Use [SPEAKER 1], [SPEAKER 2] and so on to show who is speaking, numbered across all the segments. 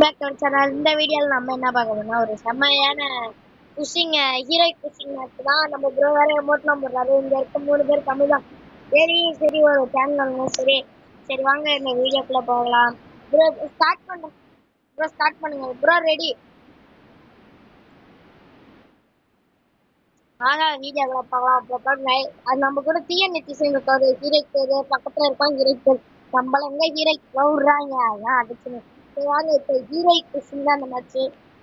[SPEAKER 1] Back to channel இந்த வீடியோவில் நம்ம என்ன பார்க்க ஒரு செம்மையான குஷிங்க ஹீரோ குஷிங் மேட்ச் தான். நம்ம ப்ரோ வேற எமோட்லாம் போடுறாரு. இங்கே இருக்க மூணு பேர் தமிழ் தான். சரி சரி ஒரு சேனல் சரி. சரி வாங்க இந்த வீடியோக்குள்ள போகலாம். ப்ரோ ஸ்டார்ட் பண்ண. ப்ரோ ஸ்டார்ட் பண்ணுங்க. ப்ரோ ரெடி வாங்க வீடியோக்குள்ள போகலாம். அப்புறம் அது நம்ம கூட டிஎன்எச்சி சேர்ந்து ஹீரோக்கு பக்கத்தில் பக்கத்துல இருப்பான் ஹீரோக்கு நம்மள எங்கே ஹீரோக்கு விடுறாங்க அதான் அடிச்சுன்னு சரி வாங்க இப்போ ஹீரோய்க்கு புஷிங் தான் அந்த மேட்ச்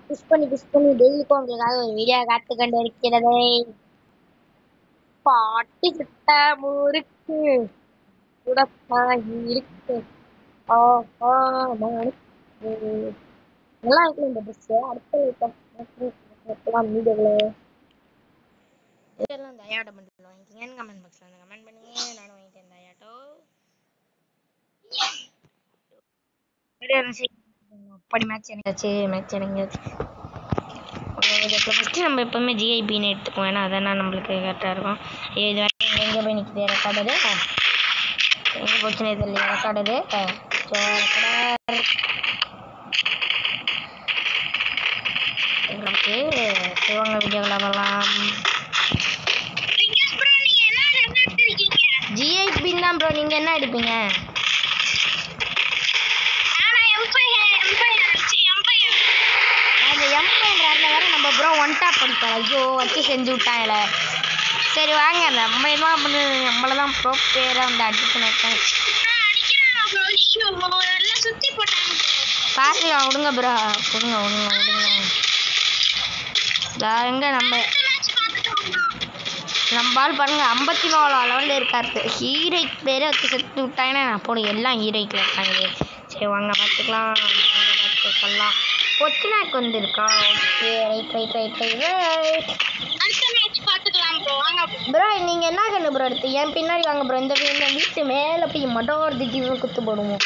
[SPEAKER 1] புஷ் பண்ணி புஷ் பண்ணி டெய்லிக்கும் உங்களுக்காக ஒரு வீடியோ காத்து கொண்டு இருக்கிறதே. பாட்டி கிட்ட முறுக்கு. உடத்தான் இருக்கு. ஆஹா ஆ நல்லா இருக்கு இந்த ட்ரெஸ் அடுத்த வீடியோவில் இதெல்லாம் தயாட மட்டும் வாங்கிக்கிங்கன்னு கமெண்ட் பாக்ஸ்ல வந்து கமெண்ட் பண்ணுங்க. நானும் வாங்கிட்டேன் தயாட்டோ அப்படி மேட்ச் எனக்காச்சு மேட்ச் எனக்காச்சு ஃபஸ்ட்டு நம்ம எப்போவுமே ஜிஐபின்னு எடுத்துக்குவோம். ஏன்னா அதான் நம்மளுக்கு கரெக்டாக இருக்கும். ஏய், இது வரைக்கும் எங்கே போய் நிற்குது ரெக்கார்டு எங்கே போச்சுன்னு தெரியல. ரெக்கார்டு நமக்கு சிவங்க வீடியோவில் வரலாம். ஜிஐபி தான் ப்ரோ நீங்கள் என்ன எடுப்பீங்க அந்த எம்பைன்றாரில் வேற நம்ம ப்ரோ ஒன் டாப் படிப்பார் ஐயோ வச்சு செஞ்சு விட்டாங்களே. சரி வாங்க. நம்ம என்ன பண்ணு? நம்மள தான் ப்ரோ பேராக வந்து அடிச்சு நினைப்பேன் பார்த்துக்கலாம் விடுங்க ப்ரோ விடுங்க விடுங்க விடுங்க. எங்க நம்ம நம்ம ஆள் பாருங்க ஐம்பத்தி நாலு லெவலில் இருக்காரு. ஹீரோய்க்கு பேரே வச்சு செத்து விட்டாங்கன்னா நான் போடும் எல்லாம் ஹீரோய்க்கு இருக்காங்க சரி வாங்க பார்த்துக்கலாம் பார்த்துக்கலாம் கொச்சினாக்கு வந்துருக்கான் okay right right right right bro நீங்கள் என்ன கண்ணு ப்ரோ எடுத்து? என் பின்னாடி வாங்க ப்ரோ இந்த இந்த வீட்டு மேலே போய் ஒரு திடீர்னு குத்து போடுவோம்.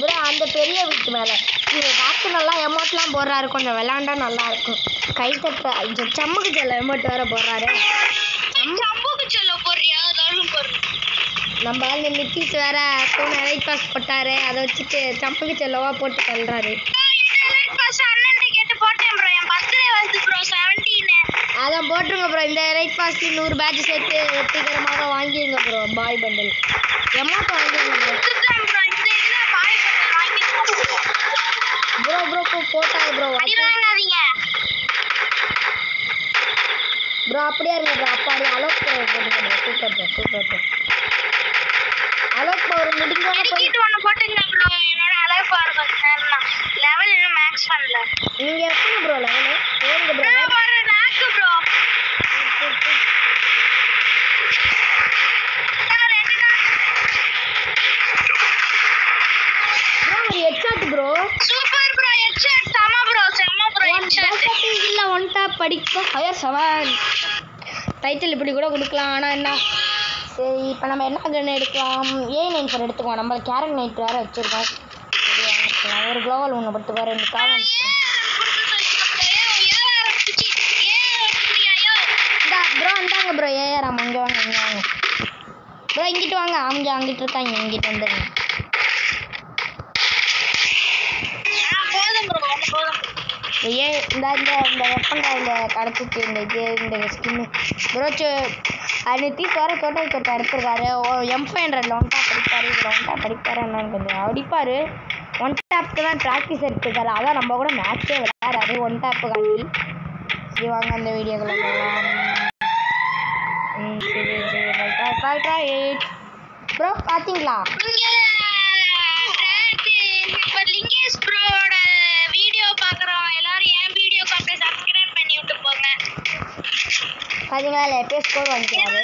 [SPEAKER 1] ப்ரோ அந்த பெரிய வீட்டு மேலே. இங்கே காற்று நல்லா எமௌண்ட்லாம் போடுறாரு. கொஞ்சம் விளாண்டா நல்லா இருக்கும். கை தட்ட ஐயோ, சம்முக்கு செல்ல எமௌண்ட் வேற போடுறாரு. நம்ம ஆள் நித்திஷ் வேற போன ரைட் பாஸ் போட்டாரு. அதை வச்சுட்டு சம்புக்கு செல்லவா போட்டு தள்ளுறாரு அதான் போட்டுருங்க ப்ரோ இந்த ரைட் பாஸ்க்கு நூறு பேட்ச் சேர்த்து வெற்றிகரமாக வாங்கிடுங்க ப்ரோ பாய் பண்டில் எமௌண்ட் வாங்கிடுங்க ப்ரோ ப்ரோ ப்ரோ போட்டாங்க ப்ரோ ப்ரோ அப்படியே இருங்க ப்ரோ அப்பாடி அலோக் ப்ரோ போட்டுங்க bro super bro super bro Alok bro ஒரு முடிஞ்சோட போய்
[SPEAKER 2] லெவல் இன்னும் மேக்ஸ் பண்ணல.
[SPEAKER 1] நீங்க எத்தனை ப்ரோ லெவலு ஏறுங்க ப்ரோ
[SPEAKER 2] நான் ஒரு நாக்கு ப்ரோ நான் ரெண்டு நாக்கு
[SPEAKER 1] ப்ரோ ஒரு headshot bro
[SPEAKER 2] super bro headshot செம ப்ரோ செம ப்ரோ
[SPEAKER 1] ஒன்
[SPEAKER 2] ஹெட்ஷாட்
[SPEAKER 1] இல்ல ஒன் ஹையர் செவன் டைட்டில் இப்படி கூட கொடுக்கலாம். ஆனால் என்ன? சரி இப்போ நம்ம என்ன கன் எடுக்கலாம்? ஏ நைன் ஃபோர் எடுத்துக்குவோம் நம்ம கேரட் நைட் வேறு வச்சிருக்கோம் ஒரு க்ளோவல் ஒன்று பட்டு ரெண்டு காலம் ப்ரோ இந்தாங்க ப்ரோ ஏஆராம் இங்கே வாங்க இங்கே வாங்க. ப்ரோ இங்கிட்டு வாங்க. அங்கே அங்கிட்டு இருக்காங்க இங்கிட்டு வந்துடுங்க ஏ இந்த இந்த இந்த வெப்பன்டா இந்த கடத்துக்கு இந்த இது இந்த ஸ்கின்னு ப்ரோச்சு அது தீ தோற தோட்டை தோட்டம் எடுத்திருக்காரு எம் ஃபைவ் ஹண்ட்ரட்ல ஒன் டாப் அடிப்பாரு இதில் ஒன் டாப் என்னன்னு கொஞ்சம் அடிப்பாரு. ஒன் டாப்க்கு தான் ப்ராக்டிஸ் எடுத்துருக்காரு அதான் நம்ம கூட மேட்ச்சே விளையாடாரு ஒன் டாப்பு காண்டி. சரி வாங்க அந்த வீடியோக்குள்ள போகலாம் ம் சரி சரி ரைட் ரைட் ரைட் ப்ரோ பார்த்தீங்களா பார்த்தீங்களா இல்லை எப்போ ஸ்கோர் வாங்கிக்கிறாரு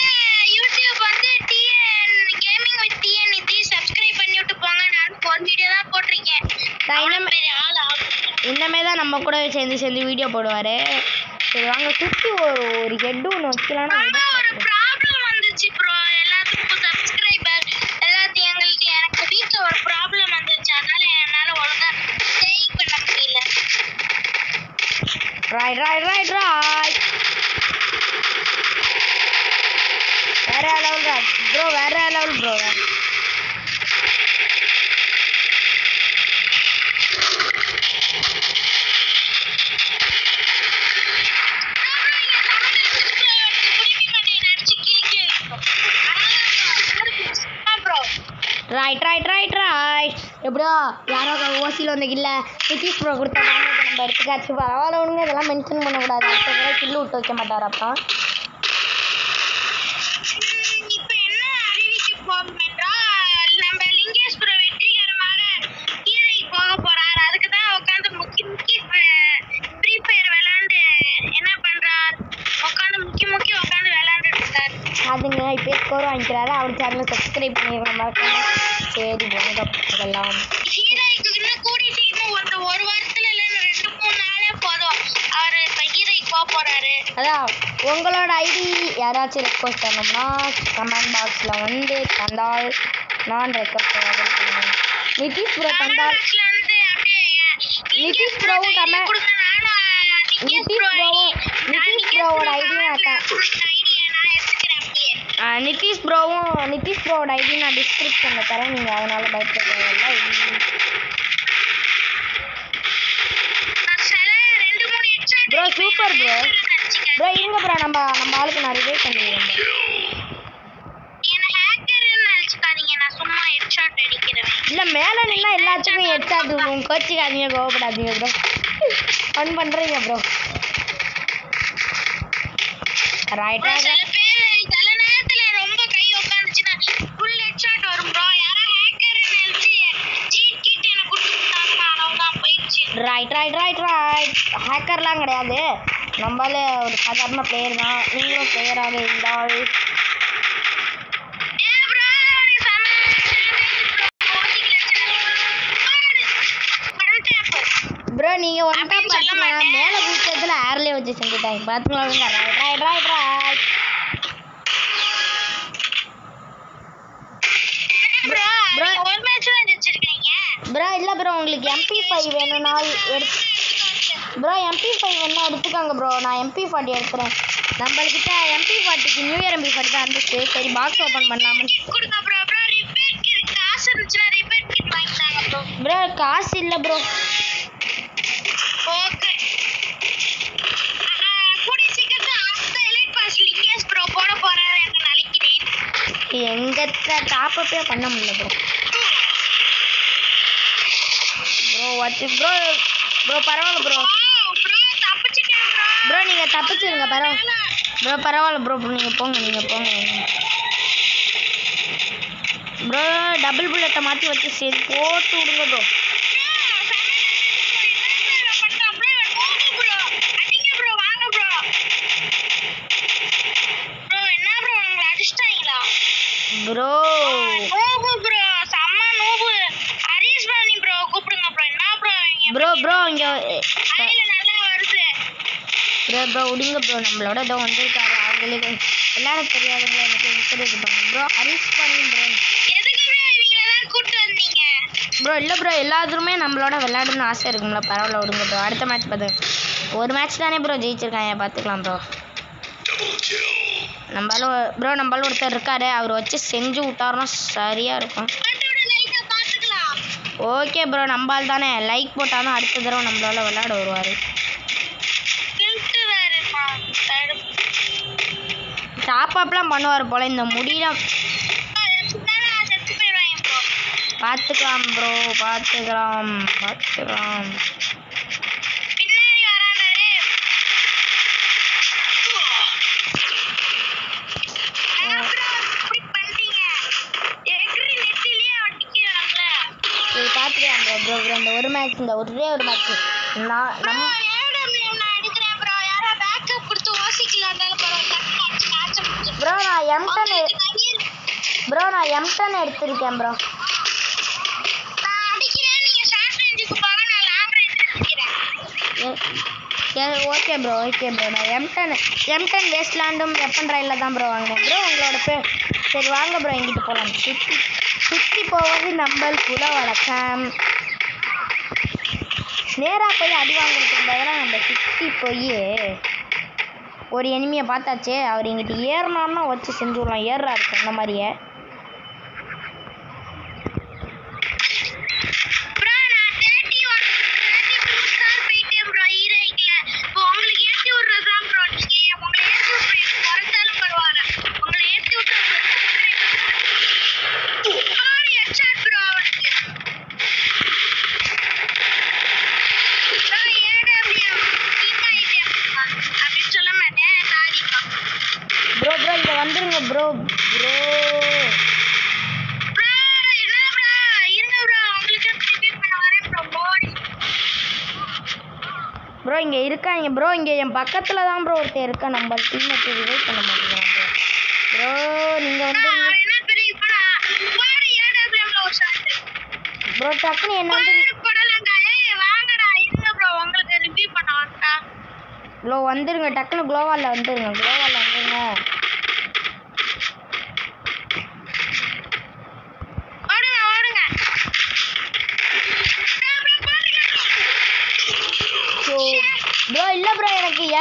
[SPEAKER 1] நான் இனிமே இன்னமே தான் நம்ம கூட சேர்ந்து சேர்ந்து வீடியோ போடுவார். சரி வாங்க சுற்றி ஒரு ஒரு ஹெட் ஒன்று வைக்கலாம்னா
[SPEAKER 2] ஒரு ப்ராப்ளம் வந்துச்சு ப்ரோ எல்லாத்துக்கும் சப்ஸ்கிரைபர் எல்லாத்தையும் எங்களுக்கு எனக்கு வீட்ல ஒரு ப்ராப்ளம் வந்துச்சு. அதனால என்னால ஒழுங்கா ஸ்டே பண்ண முடியல.
[SPEAKER 1] ரைட் ரைட் ரைட் ப்ரோ வேற level bro right right right right எப்படியோ யாரோ ஓசியில் வந்து இல்லை நிதிஷ் ப்ரோ கொடுத்த நம்ம எடுத்துக்காச்சு. பரவாயில்ல ஒன்றுங்க இதெல்லாம் மென்ஷன் பண்ணக்கூடாது. அடுத்த கில்லு விட்டு வைக்க மாட்டார்
[SPEAKER 2] அப்போ. இருக்கார்
[SPEAKER 1] அதுங்க இப்போ ஸ்கோர் வாங்கிக்கிறாரு. அவர் சேனலை சப்ஸ்கிரைப் பண்ணிடுங்க மறக்காம சரி போங்க அதெல்லாம் அதான் உங்களோட ஐடி யாராச்சும் ரெக்வஸ்ட் பண்ணோம்னா கமெண்ட் பாக்ஸில் வந்து தந்தால் நான் ரெக்வஸ்ட் நிதிஷ் ப்ரோ தந்தால்
[SPEAKER 2] கமெண்ட்
[SPEAKER 1] நிதிஷ் ப்ரோவும் comment- நிதிஷ் ப்ரோவும் நிதிஷ் ப்ரோவோட ஐடியும் நிதிஷ் ப்ரோவும் நிதிஷ் ப்ரோவோட ஐடி நான் டிஸ்கிரிப்ஷனில் தரேன். நீங்கள் அதனால பயப்பட தேவையில்ல
[SPEAKER 2] நான் சில ரெண்டு மூணு headshot
[SPEAKER 1] Bro,
[SPEAKER 2] அடிப்பேன்.
[SPEAKER 1] super bro.
[SPEAKER 2] நினைச்சுக்க.
[SPEAKER 1] ப்ரோ இருங்க ப்ரோ நம்ம நம்ம ஆளுக்கு நான் ரிவைவ் பண்ணிடுறேன்
[SPEAKER 2] என்னை ஹேக்கர்னு நினைச்சுக்காதீங்க. நான் சும்மா ஹெட்ஷாட் அடிக்கிறவன்
[SPEAKER 1] இல்லை மேலே நின்னா எல்லாத்துக்கும் ஹெட்ஷாட் உங்கள் கோச்சிக்காதீங்க கோவப்படாதீங்க ப்ரோ ஃபன் பண்ணுறீங்க bro right right right right ஹேக்கர்லாம் கிடையாது. நம்மள ஒரு சாதாரண பிளேயர் தான். நீங்களும் பிளேயராக இருந்தால்.
[SPEAKER 2] ப்ரோ
[SPEAKER 1] நீங்கள் ஒன் டாப். மேலே குதிச்சதுல ஏர்லேயே வச்சு செஞ்சுட்டாங்க. பார்த்துங்களா right right right right
[SPEAKER 2] bro
[SPEAKER 1] இல்லை ப்ரோ உங்களுக்கு எம்பி ஃபைவ் வேணும்னா எடுத்து ப்ரோ எம்பி ஃபைவ் வேணா எடுத்துக்கோங்க ப்ரோ. நான் எம்பி ஃபார்ட்டி எடுத்துறேன் நம்மள்கிட்ட எம்பி ஃபார்ட்டிக்கு நியூ இயர் எம்பி ஃபார்ட்டி தான் இருந்துச்சு. சரி பாக்ஸ் ஓப்பன் பண்ணலாம்னு.
[SPEAKER 2] கொடுங்க ப்ரோ ப்ரோ ரிப்பேர் கிட் காசு இருந்துச்சுன்னா ரிப்பேர் கிட் வாங்கிட்டாங்க ப்ரோ.
[SPEAKER 1] ப்ரோ காசு இல்லை ப்ரோ.
[SPEAKER 2] ஓகே.
[SPEAKER 1] எங்கிட்ட டாப்அப்பே பண்ண முடியல ப்ரோ. வாட்ச் ப்ரோ ப்ரோ பரவாயில்ல ப்ரோ
[SPEAKER 2] ப்ரோ
[SPEAKER 1] நீங்கள் தப்பிச்சிருங்க பரவாயில்ல ப்ரோ பரவாயில்ல ப்ரோ நீங்கள் போங்க நீங்கள் போங்க ப்ரோ டபுள் புல்லட்டை மாற்றி வச்சு சரி போட்டு விடுங்க ப்ரோ ப்ரோ ப்ரோ ப்ரோ விடுங்க ப்ரோ நம்மளோட இதோ வந்திருக்காரு. அவங்களே எல்லாரும் தெரியாதவங்கள எனக்கு இன்சூரன்ஸ் பண்ணுங்க ப்ரோ ஹரிஷ் பண்ணி ப்ரோ ப்ரோ இல்லை ப்ரோ எல்லாத்துக்குமே நம்மளோட விளையாடணும்னு ஆசை இருக்கும்ல. பரவாயில்ல விடுங்க ப்ரோ அடுத்த மேட்ச் பார்த்து. ஒரு மேட்ச் தானே ப்ரோ ஜெயிச்சிருக்காங்க. பார்த்துக்கலாம் ப்ரோ நம்மளால ப்ரோ நம்மளால ஒருத்தர் இருக்காரு. அவர் வச்சு செஞ்சு விட்டாருன்னா சரியாக இருக்கும். ஓகே ப்ரோ நம்மால் தானே. லைக் போட்டாலும் அடுத்த தடவை நம்மளால விளையாட வருவார். டாப் அப்லாம் பண்ணுவார் போல் இந்த முடியலாம் பார்த்துக்கலாம் ப்ரோ பார்த்துக்கலாம் பார்த்துக்கலாம் பார்த்துக்கலாம் ப்ரோ ப்ரோ ப்ரோ இந்த ஒரு மேட்ச் இந்த ஒரே ஒரு மேட்ச் நான்
[SPEAKER 2] ப்ரோ நான்
[SPEAKER 1] எம்டன் ப்ரோ நான் எம்டன் எடுத்திருக்கேன் bro okay bro okay bro நான் எம்டன் எம்டன் வேஸ்ட்லாண்டும் வெப்பன் ரயிலில் தான் ப்ரோ வாங்கினேன் ப்ரோ உங்களோட பேர் சரி வாங்க ப்ரோ எங்கிட்ட போகலாம் சுற்றி சுற்றி போவது நம்பல் குல வழக்கம். நேராக போய் அடி வாங்குறதுக்கு பதிலாக நம்ம சுற்றி போய் ஒரு எனிமியை பார்த்தாச்சே அவர் எங்கிட்ட ஏறினான்னா வச்சு செஞ்சு விடலாம் ஏறுறாரு சொன்ன மாதிரியே.
[SPEAKER 2] ப்ரோ ப்ரோ
[SPEAKER 1] இங்கே இருக்காங்க. ப்ரோ இங்கே என் பக்கத்தில் தான் ப்ரோ ஒருத்தர் இருக்கா நம்ம டீமேட்டு ரிவைவ் பண்ண மாட்டேங்கிறான் ப்ரோ நீங்கள் வந்து ப்ரோ டக்குன்னு என்ன வந்து
[SPEAKER 2] ப்ரோ
[SPEAKER 1] வந்துருங்க. டக்குனு குளோவாலில் வந்துருங்க. குளோவாலில் வந்துருங்க.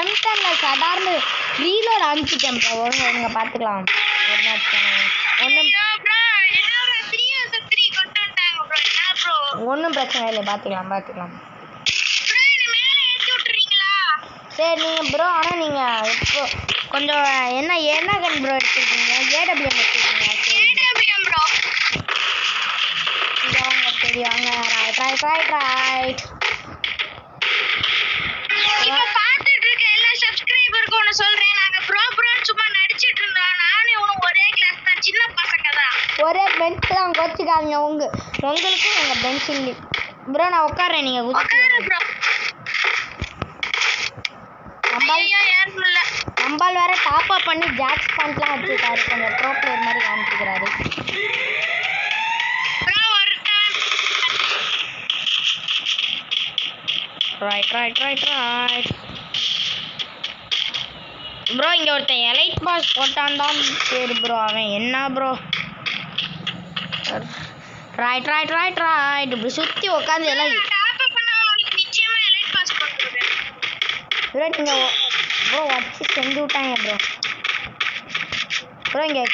[SPEAKER 1] எனக்கு எம் டென்னில் சடார்னு ரீலோட் அனுப்பிச்சிட்டேன் ப்ரோ ஒன்று ஒழுங்க பார்த்துக்கலாம் ஒரு மேட்ச் ஒன்றும் ஒன்றும் பிரச்சனை இல்லை பார்த்துக்கலாம் பார்த்துக்கலாம் சரி நீங்கள் ப்ரோ ஆனால் நீங்கள் இப்போ கொஞ்சம் என்ன என்ன கன் ப்ரோ எடுத்துருக்கீங்க? ஏடபிள்யூஎம் எடுத்துருக்கீங்க சரி
[SPEAKER 2] ஏடபிள்யூஎம் ப்ரோ
[SPEAKER 1] இங்கே வாங்க சரி வாங்க ரைட் ரைட் ரைட் ரைட்
[SPEAKER 2] ஒரே
[SPEAKER 1] பெஞ்ச் தான் கோச்சிக்காதீங்க. உங்க உங்களுக்கும் எங்கள் பெஞ்ச் இல்லை ப்ரோ நான் உட்காரேன் நீங்கள்
[SPEAKER 2] ப்ரோ
[SPEAKER 1] நம்பால் வேற டாப் அப் பண்ணி ஜாக்ஸ் பாயிண்ட்லாம் வச்சுருக்காரு கொஞ்சம் ப்ரோ பிளேயர் மாதிரி காமிச்சிக்கிறாரு
[SPEAKER 2] bro
[SPEAKER 1] right right right right bro இங்கே ஒருத்தன் எலைட் பாஸ் போட்டான்டான் சரி ப்ரோ அவன் என்ன bro right right right right இப்படி சுற்றி உட்காந்து எல்லாம் ப்ரோ நீங்கள் ப்ரோ வச்சு செஞ்சு விட்டாங்க ப்ரோ ப்ரோ இங்கே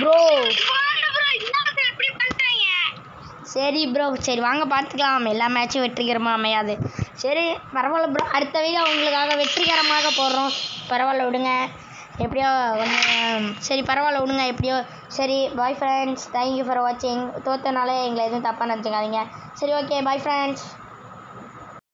[SPEAKER 2] ப்ரோ
[SPEAKER 1] சரி ப்ரோ சரி வாங்க பார்த்துக்கலாம் எல்லா மேட்சும் வெற்றிகரமாக அமையாது. சரி பரவாயில்ல ப்ரோ அடுத்த வீடியோ உங்களுக்காக வெற்றிகரமாக போடுறோம். பரவாயில்ல விடுங்க. எப்படியோ கொஞ்சம் சரி பரவாயில்ல விடுங்க. எப்படியோ சரி பாய் ஃப்ரெண்ட்ஸ் தேங்க்யூ ஃபார் வாட்சிங் தோத்தனாலே எங்களை எதுவும் தப்பாக நினச்சிக்காதீங்க. சரி ஓகே பாய் ஃப்ரெண்ட்ஸ்